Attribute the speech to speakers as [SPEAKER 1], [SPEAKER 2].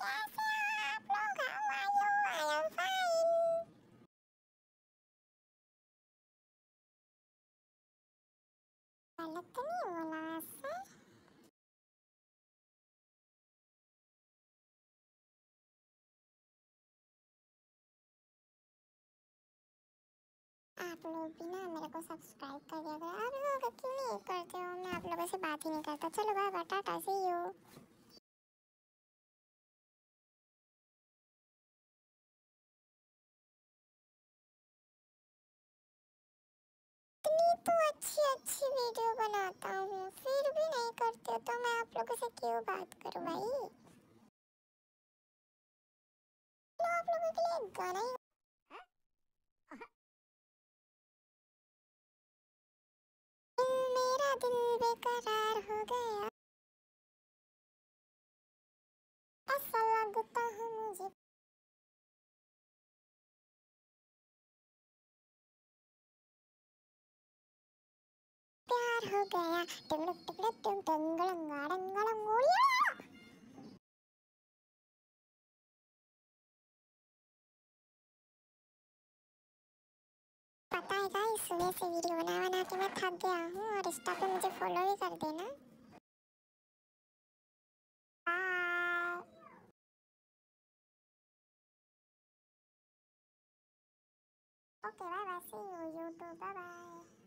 [SPEAKER 1] कैसे आप लोग how are you I am fine गलत नहीं बोला वैसे आप लोग भी ना मेरे को सब्सक्राइब कर दिया करो। आप लोग क्यों नहीं करते हो? मैं आप लोगों से बात ही नहीं करता। चलो bye bye tata see you तो अच्छी अच्छी वीडियो बनाता हूँ। फिर भी नहीं करते तो मैं आप लोगों से क्यों बात करूँ भाई? चलो आप लोगों के लिए गाना ही बेकरार हो गया। ऐसा लगता है मुझे। प्यार हो गया टिकड़क टिकड़क टिक डंगड़ंगा डंगड़ंगोड़िया पता है गाइस सुबह से वीडियो बना बना के मैं थक गया हूँ और इंस्टा पे मुझे फॉलो भी कर देना। Okay bye bye see you YouTube bye bye